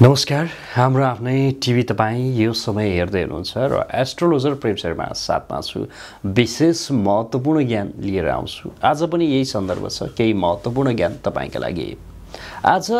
नमस्कार हाम्रो आफ्नै टिभी तपाईँ यो समय हेर्दै हुनुहुन्छ र एस्ट्रोलोजर प्रेमसरमा साथमा छु। विशेष महत्त्वपूर्ण ज्ञान लिएर आउँछु। आज पनि यही सन्दर्भ छ केही महत्त्वपूर्ण ज्ञान तपाईँका लागि। आज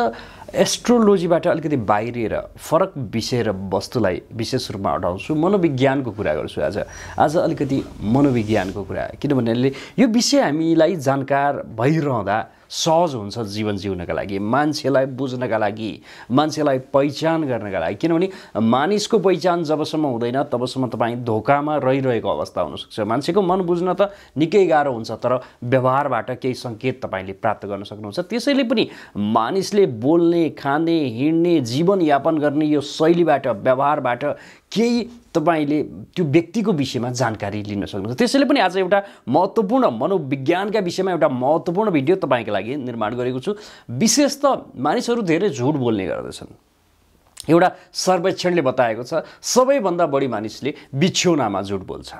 एस्ट्रोलोजीबाट अलिकति बाहिरिएर फरक विषय र वस्तुलाई विशेष रूपमा अटाउँछु मनोविज्ञानको कुरा गर्छु आज। आज अलिकति मनोविज्ञानको कुरा। किनभने यो विषय हामीलाई जानकार भइरहँदा सहज हुन्छ जीवन जिउनका लागि मान्छेलाई बुझ्नका लागि मान्छेलाई पहिचान गर्नका लागि। किनभने मानिसको पहिचान जबसम्म हुँदैन तबसम्म तपाईँ धोकामा रहिरहेको अवस्था हुनसक्छ। मान्छेको मन बुझ्न त निकै गाह्रो हुन्छ तर व्यवहारबाट केही सङ्केत तपाईँले प्राप्त गर्न सक्नुहुन्छ। त्यसैले पनि मानिसले बोल्ने खाने हिँड्ने जीवनयापन गर्ने यो शैलीबाट व्यवहारबाट केही तपाईँले त्यो व्यक्तिको विषयमा जानकारी लिन सक्नुहुन्छ। त्यसैले पनि आज एउटा महत्त्वपूर्ण मनोविज्ञानका विषयमा एउटा महत्त्वपूर्ण भिडियो तपाईँको लागि निर्माण गरेको छु। विशेष त मानिसहरू धेरै झुट बोल्ने गर्दछन्। एउटा सर्वेक्षणले बताएको छ सबैभन्दा बढी मानिसले बिछ्यौनामा झुट बोल्छ।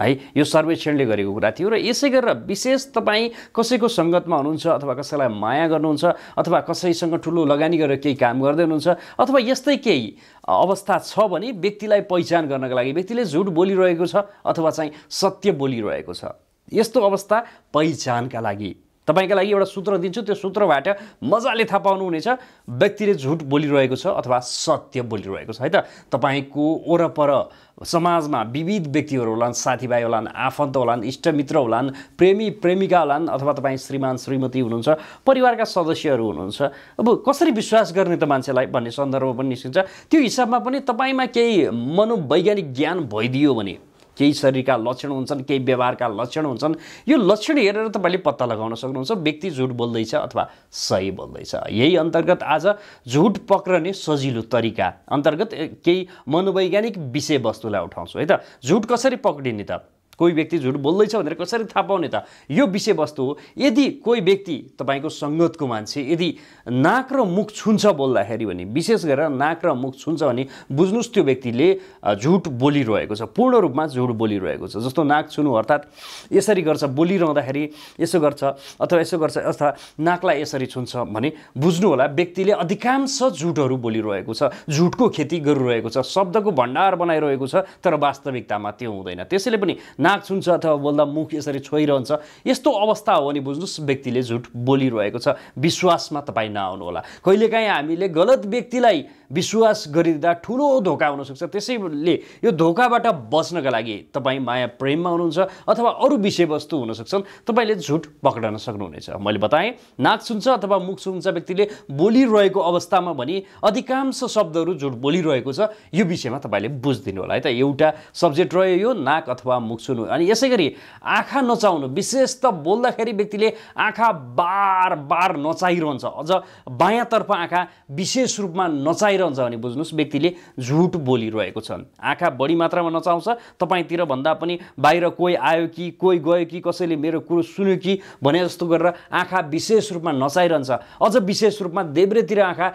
है? यो सर्वेक्षणले गरेको कुरा थियो र यसै गरेर विशेष तपाईँ कसैको सङ्गतमा हुनुहुन्छ अथवा कसैलाई माया गर्नुहुन्छ अथवा कसैसँग ठुलो लगानी गरेर केही काम गर्दै हुनुहुन्छ अथवा यस्तै केही अवस्था छ भने व्यक्तिलाई पहिचान गर्नका लागि व्यक्तिले झुट बोलिरहेको छ अथवा चाहिँ सत्य बोलिरहेको छ? यस्तो अवस्था पहिचानका लागि तपाईँका लागि एउटा सूत्र दिन्छु त्यो सूत्रबाट मजाले थाहा पाउनुहुनेछ व्यक्तिले झुट बोलिरहेको छ अथवा सत्य बोलिरहेको छ है त? तपाईँको वरपर समाजमा विविध व्यक्तिहरू होलान् साथीभाइ होलान् आफन्त होलान् इष्टमित्र होलान् प्रेमी प्रेमिका होलान् अथवा तपाईँ श्रीमान श्रीमती हुनुहुन्छ परिवारका सदस्यहरू हुनुहुन्छ अब कसरी विश्वास गर्ने त मान्छेलाई भन्ने सन्दर्भ पनि निस्किन्छ। त्यो हिसाबमा पनि तपाईँमा केही मनोवैज्ञानिक ज्ञान भइदियो भने केही शरीरका लक्षण हुन्छन् केही व्यवहारका लक्षण हुन्छन्। यो लक्षण हेरेर तपाईँले पत्ता लगाउन सक्नुहुन्छ। व्यक्ति झुट बोल्दैछ अथवा सही बोल्दैछ। यही अन्तर्गत आज झुट पक्रने सजिलो तरिका अन्तर्गत केही मनोवैज्ञानिक विषयवस्तुलाई उठाउँछु है त? झुट कसरी पक्रिने त? कोही व्यक्ति झुट बोल्दैछ भनेर कसरी थाहा पाउने त? यो विषयवस्तु हो यदि कोही व्यक्ति तपाईँको सङ्गतको मान्छे यदि नाक र मुख छुन्छ बोल्दाखेरि भने विशेष गरेर नाक र मुख छुन्छ भने बुझ्नुहोस् त्यो व्यक्तिले झुट बोलिरहेको छ पूर्ण रूपमा झुट बोलिरहेको छ। जस्तो नाक छुनु अर्थात् यसरी गर्छ बोलिरहँदाखेरि यसो गर्छ अथवा यसो गर्छ अथवा नाकलाई यसरी छुन्छ भने बुझ्नु होला व्यक्तिले अधिकांश झुटहरू बोलिरहेको छ झुटको खेती गरिरहेको छ शब्दको भण्डार बनाइरहेको छ तर वास्तविकतामा त्यो हुँदैन। त्यसैले पनि नाक छुन्छ अथवा बोल्दा मुख यसरी छोइरहन्छ यस्तो अवस्था हो भने बुझ्नुहोस् व्यक्तिले झुट बोलिरहेको छ। विश्वासमा तपाईँ नआउनुहोला। कहिलेकाहीँ हामीले गलत व्यक्तिलाई विश्वास गरिदिँदा ठुलो धोका हुनसक्छ। त्यसैले यो धोकाबाट बच्नका लागि तपाईँ माया प्रेममा हुनुहुन्छ अथवा अरू विषयवस्तु हुनसक्छन्। तपाईँले झुट पक्रन सक्नुहुनेछ। मैले बताएँ नाक सुन्छ अथवा मुख सुन्छ व्यक्तिले बोलिरहेको अवस्थामा भने अधिकांश शब्दहरू झुट बोलिरहेको छ। यो विषयमा तपाईँले बुझिदिनु होला है त। एउटा सब्जेक्ट रह्यो यो नाक अथवा मुख सुन्नु अनि यसै गरी आँखा नचाउनु विशेष त बोल्दाखेरि व्यक्तिले आँखा बार बार नचाइरहन्छ अझ बायाँतर्फ आँखा विशेष रूपमा नचाइ आइरहन्छ भने बुझ्नुहोस् व्यक्तिले झुट बोलिरहेको छन्। आँखा बढी मात्रामा नचाउँछ। तपाईँतिर भन्दा पनि बाहिर कोही आयो कि कोही गयो कि कसैले मेरो कुरो सुन्यो कि भने जस्तो गरेर आँखा विशेष रूपमा नचाइरहन्छ। अझ विशेष रूपमा देब्रेतिर आँखा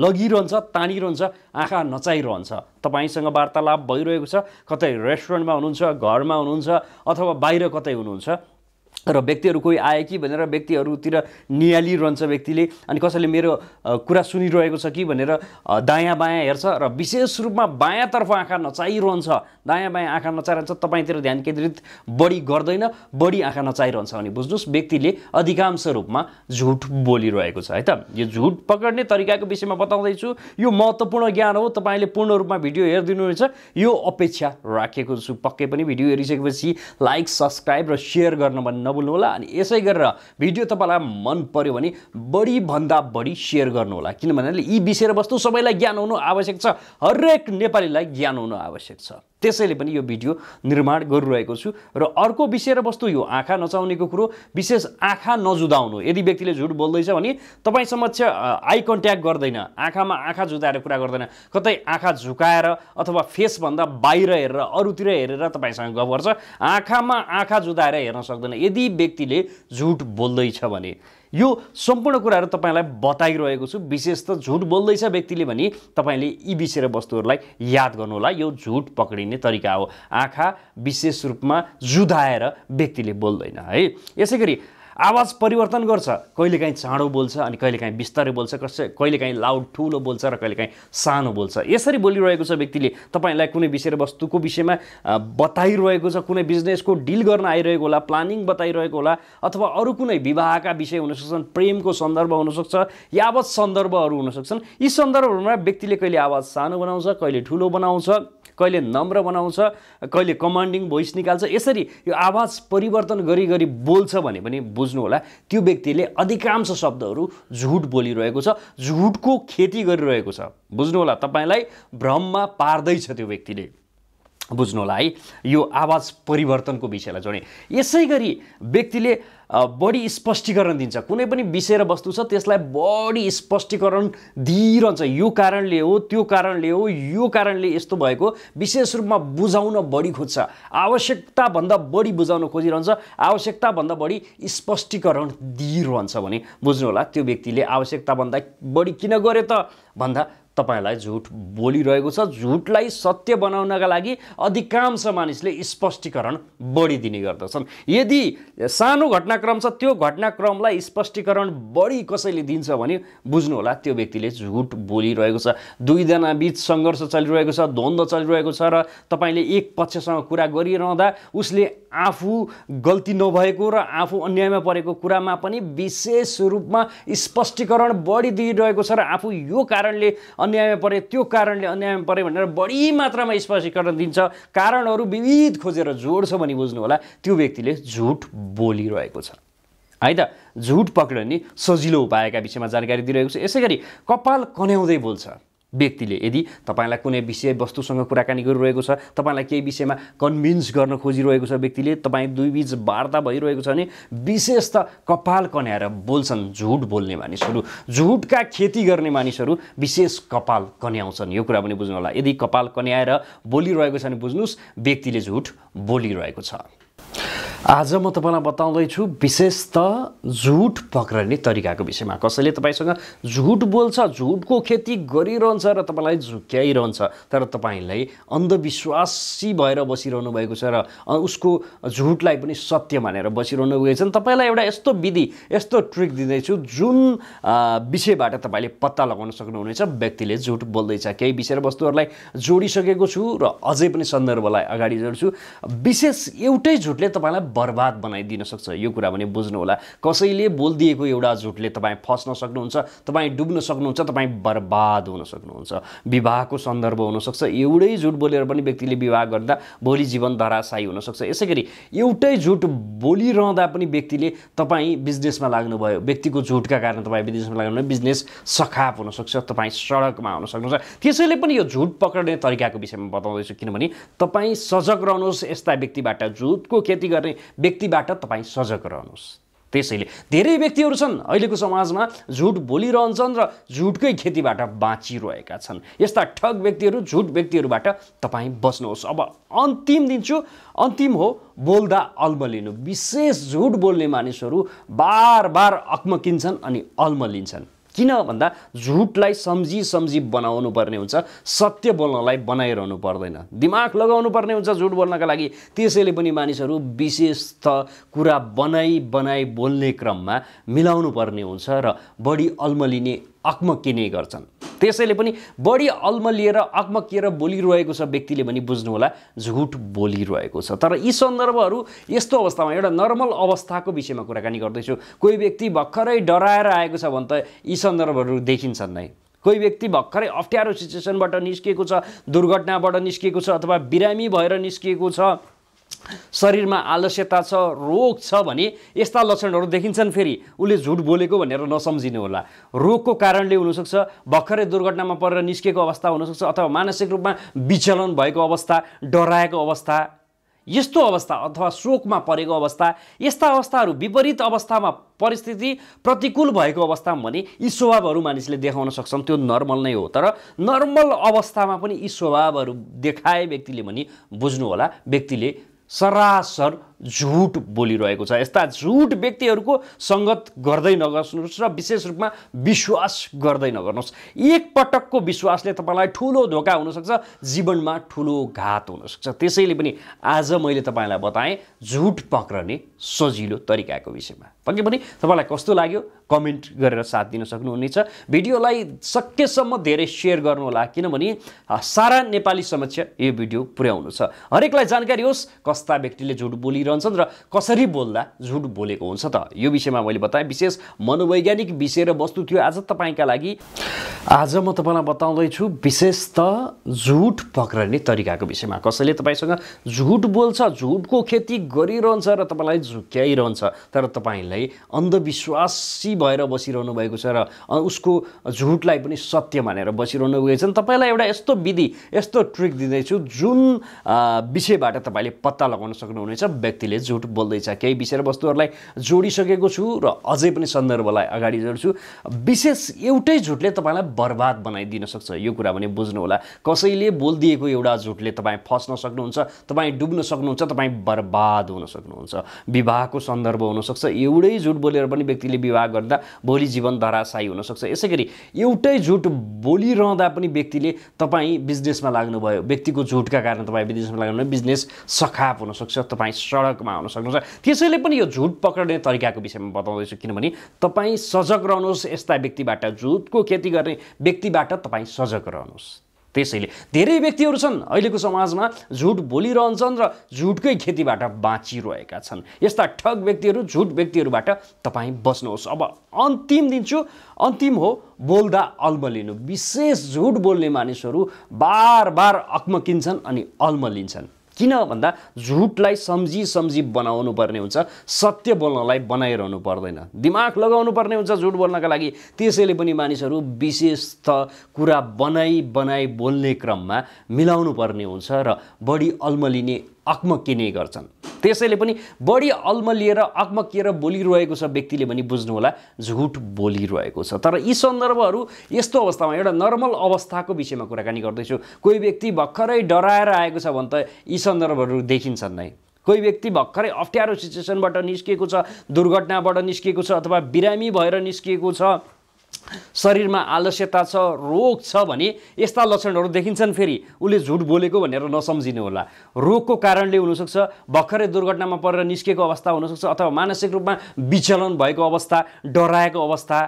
लगिरहन्छ तानिरहन्छ आँखा नचाइरहन्छ। तपाईँसँग वार्तालाप भइरहेको छ। कतै रेस्टुरेन्टमा हुनुहुन्छ घरमा हुनुहुन्छ अथवा बाहिर कतै हुनुहुन्छ। र व्यक्तिहरू कोही आए कि भनेर व्यक्तिहरूतिर निहालिरहन्छ व्यक्तिले। अनि कसैले मेरो कुरा सुनिरहेको छ कि भनेर दायाँ बायाँ हेर्छ र विशेष रूपमा बायाँतर्फ आँखा नचाइरहन्छ दायाँ बायाँ आँखा नचाइरहन्छ तपाईँतिर ध्यान केन्द्रित बढी गर्दैन बढी आँखा नचाइरहन्छ भने बुझ्नुहोस् व्यक्तिले अधिकांश रूपमा झुट बोलिरहेको छ है त? यो झुट पक्रने तरिकाको विषयमा बताउँदैछु। यो महत्त्वपूर्ण ज्ञान हो तपाईँले पूर्ण रूपमा भिडियो हेरिदिनुहुनेछ यो अपेक्षा राखेको छु। पक्कै पनि भिडियो हेरिसकेपछि लाइक सब्सक्राइब र सेयर गर्न भन्नु नभुल्नुहोला अनि यसै गरेर भिडियो तपाईँलाई मन पर्यो भने बढीभन्दा बढी सेयर गर्नुहोला। किनभने यी विषय वस्तु सबैलाई ज्ञान हुनु आवश्यक छ। हरेक नेपालीलाई ज्ञान हुनु आवश्यक छ। त्यसैले पनि यो भिडियो निर्माण गरिरहेको छु र अर्को विषय र वस्तु यो आँखा नचाउनेको कुरो विशेष आँखा नजुदाउनु। यदि व्यक्तिले झुट बोल्दैछ भने तपाईँ समक्ष आई कन्ट्याक्ट गर्दैन आँखामा आँखा जुदाएर कुरा गर्दैन। कतै आँखा झुकाएर अथवा फेसभन्दा बाहिर हेरेर अरूतिर हेरेर तपाईँसँग गफ गर्छ। आँखामा आँखा जुदाएर हेर्न सक्दैन। यदि व्यक्तिले झुट बोल्दैछ भने यो सम्पूर्ण कुराहरू तपाईँलाई बताइरहेको छु। विशेष त झुट बोल्दैछ व्यक्तिले भने तपाईँले यी विषय वस्तुहरूलाई याद गर्नुहोला। यो झुट पक्रिने तरिका हो। आँखा विशेष रूपमा जुधाएर व्यक्तिले बोल्दैन है। यसै गरी आवाज परिवर्तन गर्छ। कहिलेकाहीँ चाँडो बोल्छ अनि कहिलेकाहीँ बिस्तारै बोल्छ कसै कहिलेकाहीँ लाउड ठुलो बोल्छ र कहिलेकाहीँ सानो बोल्छ। यसरी बोलिरहेको छ व्यक्तिले। तपाईँलाई कुनै विषय वस्तुको विषयमा बताइरहेको छ कुनै बिजनेसको डिल गर्न आइरहेको होला प्लानिङ बताइरहेको होला अथवा अरू कुनै विवाहका विषय हुनसक्छन् प्रेमको सन्दर्भ हुनसक्छ यावत सन्दर्भहरू हुनसक्छन् यी सन्दर्भहरूमा व्यक्तिले कहिले आवाज सानो बनाउँछ कहिले ठुलो बनाउँछ कहिले नम्र बनाउँछ कहिले कमान्डिङ भोइस निकाल्छ यसरी यो आवाज परिवर्तन गरी गरी बोल्छ भने पनि बुझ्नु होला। त्यो व्यक्तिले अधिकांश शब्दहरू झुट बोलिरहेको छ झुटको खेती गरिरहेको छ। बुझ्नु होला तपाईँलाई? भ्रममा पार्दैछ त्यो व्यक्तिले। बुझ्नु होला है यो आवाज परिवर्तनको विषयलाई जोडेँ। यसै गरी व्यक्तिले बढी स्पष्टीकरण दिन्छ। कुनै पनि विषय र वस्तु छ त्यसलाई बढी स्पष्टीकरण दिइरहन्छ। यो कारणले हो त्यो कारणले हो यो कारणले यस्तो भएको। विशेष रूपमा बुझाउन बढी खोज्छ। आवश्यकताभन्दा बढी बुझाउन खोजिरहन्छ। आवश्यकताभन्दा बढी स्पष्टीकरण दिइरहन्छ भने बुझ्नु होला त्यो व्यक्तिले आवश्यकताभन्दा बढी किन गर्यो त भन्दा तपाईँलाई झुट बोलिरहेको छ। झुटलाई सत्य बनाउनका लागि अधिकांश मानिसले स्पष्टीकरण बढी दिने गर्दछन्। यदि सानो घटनाक्रम छ त्यो घटनाक्रमलाई स्पष्टीकरण बढी कसैले दिन्छ भने बुझ्नु होला त्यो व्यक्तिले झुट बोलिरहेको छ। दुईजना बिच सङ्घर्ष चलिरहेको छ द्वन्द्व चलिरहेको छ र तपाईँले एक पक्षसँग कुरा गरिरहँदा उसले आफू गल्ती नभएको र आफू अन्यायमा परेको कुरामा पनि विशेष रूपमा स्पष्टीकरण बढी दिइरहेको छ र आफू यो कारणले अन्यायमा परे त्यो कारणले अन्यायमा परे भनेर बढी मात्रामा स्पष्टीकरण दिन्छ। कारणहरू विविध खोजेर जोड्छ भनी बुझ्नु होला त्यो व्यक्तिले झुट बोलिरहेको छ। है त? झुट पक्रिने सजिलो उपायका विषयमा जानकारी दिइरहेको छ। यसै गरी कपाल कन्याउँदै बोल्छ। व्यक्तिले। यदि तपाईँलाई कुनै विषय वस्तुसँग कुराकानी गरिरहेको छ तपाईँलाई केही विषयमा कन्भिन्स गर्न खोजिरहेको छ व्यक्तिले तपाईँ दुई बिच वार्ता भइरहेको छ भने विशेष त कपाल कन्याएर बोल्छन् झुट बोल्ने मानिसहरू झुटका खेती गर्ने मानिसहरू विशेष कपाल कन्याउँछन्। यो कुरा पनि बुझ्नु होला यदि कपाल कन्याएर बोलिरहेको छ भने बुझ्नुहोस् व्यक्तिले झुट बोलिरहेको छ। आज म तपाईँलाई बताउँदैछु विशेष त झुट पक्रने तरिकाको विषयमा। कसैले तपाईँसँग झुट बोल्छ झुटको खेती गरिरहन्छ र तपाईँलाई झुक्याइरहन्छ तर तपाईँलाई अन्धविश्वासी भएर बसिरहनु भएको छ र उसको झुटलाई पनि सत्य मानेर बसिरहनु भएको छ तपाईँलाई एउटा यस्तो विधि यस्तो ट्रिक दिँदैछु जुन विषयबाट तपाईँले पत्ता लगाउन सक्नुहुनेछ व्यक्तिले झुट बोल्दैछ। केही विषय वस्तुहरूलाई जोडिसकेको छु र अझै पनि सन्दर्भलाई अगाडि जोड्छु। विशेष एउटै झुटले तपाईँलाई बर्बाद बनाइदिन सक्छ? यो कुरा पनि बुझ्नु होला। कसैले बोलिदिएको एउटा झुटले तपाईँ फस्न सक्नुहुन्छ तपाईँ डुब्न सक्नुहुन्छ तपाईँ बर्बाद हुन सक्नुहुन्छ। विवाहको सन्दर्भ हुनसक्छ। एउटै झुट बोलेर पनि व्यक्तिले विवाह गर्दा भोलि जीवन धराशायी हुनसक्छ। यसै गरी एउटै झुट बोलिरहँदा पनि व्यक्तिले तपाईँ बिजनेसमा लाग्नुभयो। व्यक्तिको झुटका कारण तपाईँ बिजनेसमा लाग्नुभयो। बिजनेस सखाप हुनसक्छ तपाईँ सडकमा आउन सक्नुहुन्छ त्यसैले पनि यो झुट पक्रने तरिकाको विषयमा बताउँदैछु। किनभने तपाईँ सजग रहनुहोस् यस्ता व्यक्तिबाट झुटको खेती गर्ने व्यक्तिबाट तपाईँ सजग रहनुहोस्। त्यसैले धेरै व्यक्तिहरू छन् अहिलेको समाजमा झुट बोलिरहन्छन् र झुटकै खेतीबाट बाँचिरहेका छन्। यस्ता ठग व्यक्तिहरू झुट व्यक्तिहरूबाट तपाईँ बस्नुहोस्। अब अन्तिम दिन्छु अन्तिम हो बोल्दा अल्मलिनु विशेष झुट बोल्ने मानिसहरू बार बार अक्मकिन्छन् अनि अल्मलिन्छन् किन भन्दा झुटलाई सम्झी सम्झी बनाउनु पर्ने हुन्छ सत्य बोल्नलाई बनाइरहनु पर्दैन। दिमाग लगाउनु पर्ने हुन्छ झुट बोल्नका लागि। त्यसैले पनि मानिसहरू विशेष त कुरा बनाई बनाई बोल्ने क्रममा मिलाउनु पर्ने हुन्छ र बढी अल्मलिने अक्मकिने गर्छन्। त्यसैले पनि बढी अल्मलिएर अक्मकिएर बोलिरहेको छ व्यक्तिले पनि बुझ्नुहोला झुट बोलिरहेको छ। तर यी सन्दर्भहरू यस्तो अवस्थामा एउटा नर्मल अवस्थाको विषयमा कुराकानी गर्दैछु। कोही व्यक्ति भर्खरै डराएर आएको छ भने त यी सन्दर्भहरू देखिन्छन् नै। कोही व्यक्ति भर्खरै अप्ठ्यारो सिचुएसनबाट निस्किएको छ दुर्घटनाबाट निस्किएको छ अथवा बिरामी भएर निस्किएको छ। शरीरमा आलस्यता छ रोग छ भने यस्ता लक्षणहरू देखिन्छन् फेरि। उसले झुट बोलेको भनेर नसम्झिनु होला। रोगको कारणले हुनसक्छ भर्खरै दुर्घटनामा परेर निस्केको अवस्था हुनसक्छ अथवा मानसिक रूपमा विचलन भएको अवस्था डराएको अवस्था यस्तो अवस्था अथवा शोकमा परेको अवस्था यस्ता अवस्थाहरू विपरीत अवस्थामा परिस्थिति प्रतिकूल भएको अवस्थामा भने यी स्वभावहरू मानिसले देखाउन सक्छन्। त्यो नर्मल नै हो। तर नर्मल अवस्थामा पनि यी स्वभावहरू देखाए व्यक्तिले पनि बुझ्नु होला। व्यक्तिले सरासर झुट बोलिरहेको छ। यस्ता झुट व्यक्तिहरूको सङ्गत गर्दै नगर्नुहोस् र विशेष रूपमा विश्वास गर्दै नगर्नुहोस्। एक पटकको विश्वासले तपाईँलाई ठुलो धोका हुनसक्छ जीवनमा ठुलो घात हुनसक्छ। त्यसैले पनि आज मैले तपाईँलाई बताएँ झुट पक्रने सजिलो तरिकाको विषयमा। पक्कै पनि तपाईँलाई कस्तो लाग्यो? कमेन्ट गरेर साथ दिन सक्नुहुनेछ। भिडियोलाई सकेसम्म धेरै सेयर गर्नुहोला। किनभने सारा नेपाली समक्ष यो भिडियो पुर्याउनु छ। हरेकलाई जानकारी होस् कस्ता व्यक्तिले झुट बोलिरहन्छन् र कसरी बोल्दा झुट बोलेको हुन्छ त? यो विषयमा मैले बताएँ। विशेष मनोवैज्ञानिक विषय र वस्तु थियो आज तपाईँका लागि। आज म तपाईँलाई बताउँदैछु विशेष त झुट पक्रने तरिकाको विषयमा। कसैले तपाईँसँग झुट बोल्छ झुटको खेती गरिरहन्छ र तपाईँलाई झुक्याइरहन्छ तर तपाईँलाई अन्धविश्वासी भएर बसिरहनु भएको छ र उसको झुटलाई पनि सत्य मानेर बसिरहनु भएको छ तपाईँलाई एउटा यस्तो विधि यस्तो ट्रिक दिँदैछु। जुन विषयबाट तपाईँले पत्ता लगाउन सक्नुहुनेछ व्यक्तिले झुट बोल्दैछ। केही विषय र वस्तुहरूलाई जोडिसकेको छु र अझै पनि सन्दर्भलाई अगाडि जोड्छु। विशेष एउटै झुटले तपाईँलाई बर्बाद बनाइदिन सक्छ। यो कुरा पनि बुझ्नुहोला। कसैले बोलिदिएको एउटा झुटले तपाईँ फस्न सक्नुहुन्छ तपाईँ डुब्न सक्नुहुन्छ तपाईँ बर्बाद हुन सक्नुहुन्छ। विवाहको सन्दर्भ हुनसक्छ। एउटै झुट बोलेर पनि व्यक्तिले विवाह गर्दा भोलि जीवन धराशायी हुनसक्छ। यसै गरी एउटै झुट बोलिरहँदा पनि व्यक्तिले तपाईँ बिजनेसमा लाग्नुभयो। व्यक्तिको झुटका कारण तपाईँ बिजनेसमा लाग्नुभयो। बिजनेस सखाप हुनसक्छ। तपाईँ सडकमा आउन सक्नुहुन्छ। त्यसैले पनि यो झुट पक्रने तरिकाको विषयमा बताउँदैछु किनभने तपाईँ सजग रहनुहोस् यस्ता व्यक्तिबाट झुटको खेती गर्ने व्यक्तिबाट तपाईँ सजग रहनुहोस्। त्यसैले धेरै व्यक्तिहरू छन् अहिलेको समाजमा झुट बोलिरहन्छन् र झुटकै खेतीबाट बाँचिरहेका छन्। यस्ता ठग व्यक्तिहरू झुट व्यक्तिहरूबाट तपाईँ बस्नुहोस्। अब अन्तिम दिन्छु अन्तिम हो बोल्दा अल्मलिनु विशेष झुट बोल्ने मानिसहरू बार बार अक्मकिन्छन् अनि अल्मलिन्छन् किन भन्दा झुटलाई सम्झी सम्झी बनाउनु पर्ने हुन्छ सत्य बोल्नलाई बनाइरहनु पर्दैन। दिमाग लगाउनु पर्ने हुन्छ झुट बोल्नका लागि। त्यसैले पनि मानिसहरू विशेष त कुरा बनाई बनाई बोल्ने क्रममा मिलाउनु पर्ने हुन्छ र बढी अल्मलिने अक्मकिने गर्छन्। त्यसैले पनि बढी अल्मलिएर अक्मकिएर बोलिरहेको छ व्यक्तिले पनि बुझ्नुहोला झुट बोलिरहेको छ। तर यी सन्दर्भहरू यस्तो अवस्थामा एउटा नर्मल अवस्थाको विषयमा कुराकानी गर्दैछु। कोही व्यक्ति भर्खरै डराएर आएको छ भने त यी सन्दर्भहरू देखिन्छन् नै। कोही व्यक्ति भर्खरै अप्ठ्यारो सिचुएसनबाट निस्किएको छ दुर्घटनाबाट निस्किएको छ अथवा बिरामी भएर निस्किएको छ। शरीरमा आलस्यता छ रोग छ भने यस्ता लक्षणहरू देखिन्छन् फेरि। उसले झुट बोलेको भनेर नसम्झिनु होला। रोगको कारणले हुनसक्छ भर्खरै दुर्घटनामा परेर निस्केको अवस्था हुनसक्छ अथवा मानसिक रूपमा विचलन भएको अवस्था डराएको अवस्था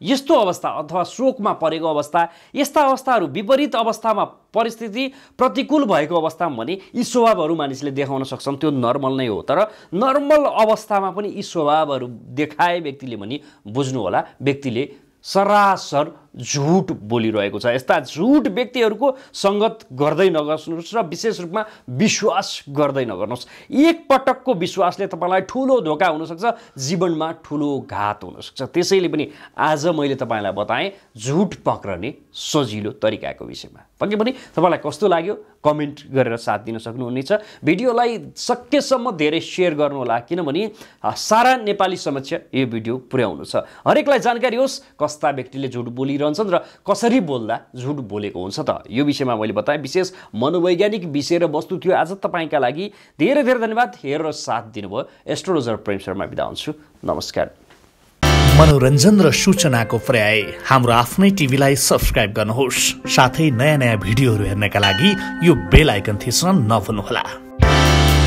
यस्तो अवस्था अथवा शोकमा परेको अवस्था यस्ता अवस्थाहरू विपरीत अवस्थामा परिस्थिति प्रतिकूल भएको अवस्थामा भने यी स्वभावहरू मानिसले देखाउन सक्छन्। त्यो नर्मल नै हो। तर नर्मल अवस्थामा पनि यी स्वभावहरू देखाए व्यक्तिले पनि बुझ्नु होला। व्यक्तिले सरासर झुट बोलिरहेको छ। यस्ता झुट व्यक्तिहरूको सङ्गत गर्दै नगर्नुहोस् र विशेष रूपमा विश्वास गर्दै नगर्नुहोस्। एक पटकको विश्वासले तपाईँलाई ठुलो धोका हुनसक्छ जीवनमा ठुलो घात हुनसक्छ। त्यसैले पनि आज मैले तपाईँलाई बताएँ झुट पक्रने सजिलो तरिकाको विषयमा। पक्कै पनि तपाईँलाई कस्तो लाग्यो? कमेन्ट गरेर साथ दिन सक्नुहुनेछ। भिडियोलाई सकेसम्म धेरै सेयर गर्नुहोला किनभने सारा नेपाली समक्ष यो भिडियो पुर्याउनु छ। हरेकलाई जानकारी होस् कस्ता व्यक्तिले झुट बोलिरहन्छ रहन्छन् र कसरी बोल्दा झुट बोलेको हुन्छ त? यो विषयमा मैले बताएँ। विशेष मनोवैज्ञानिक विषय र वस्तु थियो। आज तपाईँका लागि धेरै धेरै धन्यवाद। हेरेर साथ दिनुभयो। एस्ट्रोलोजर प्रेम शर्मा बिदा हुन्छु। नमस्कार। मनोरञ्जन र सूचनाको पर्याय हाम्रो आफ्नै टिभीलाई सब्सक्राइब गर्नुहोस्। साथै नयाँ नयाँ भिडियोहरू हेर्नका लागि यो बेल आइकन थिच्न नभुल्नुहोला।